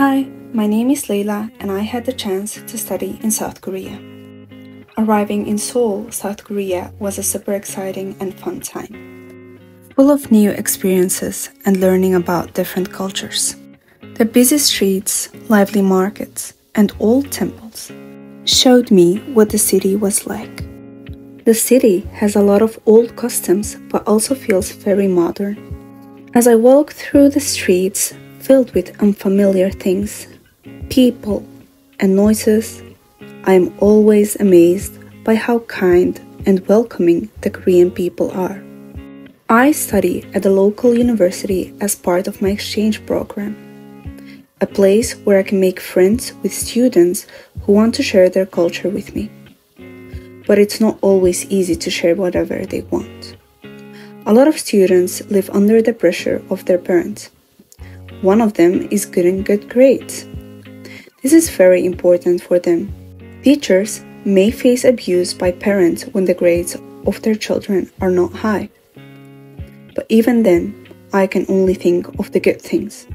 Hi, my name is Leila and I had the chance to study in South Korea. Arriving in Seoul, South Korea was a super exciting and fun time. Full of new experiences and learning about different cultures. The busy streets, lively markets, and old temples showed me what the city was like. The city has a lot of old customs but also feels very modern. As I walk through the streets filled with unfamiliar things, people, and noises, I am always amazed by how kind and welcoming the Korean people are. I study at the local university as part of my exchange program, a place where I can make friends with students who want to share their culture with me but it's not always easy to share whatever they want. A lot of students live under the pressure of their parents. One of them is getting good grades. This is very important for them. Teachers may face abuse by parents when the grades of their children are not high. But even then, I can only think of the good things.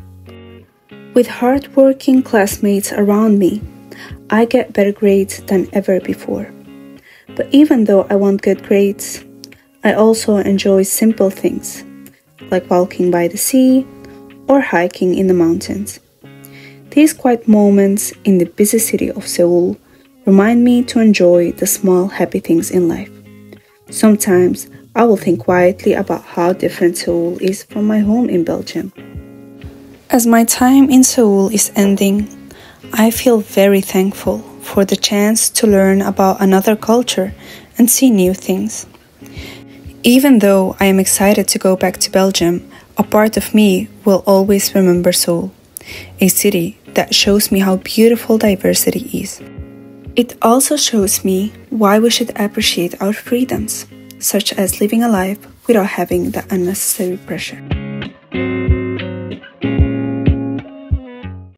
With hardworking classmates around me, I get better grades than ever before. But even though I want good grades, I also enjoy simple things, like walking by the sea or hiking in the mountains. These quiet moments in the busy city of Seoul remind me to enjoy the small happy things in life. Sometimes I will think quietly about how different Seoul is from my home in Belgium. As my time in Seoul is ending, I feel very thankful for the chance to learn about another culture and see new things. Even though I am excited to go back to Belgium, a part of me will always remember Seoul, a city that shows me how beautiful diversity is. It also shows me why we should appreciate our freedoms, such as living a life without having the unnecessary pressure.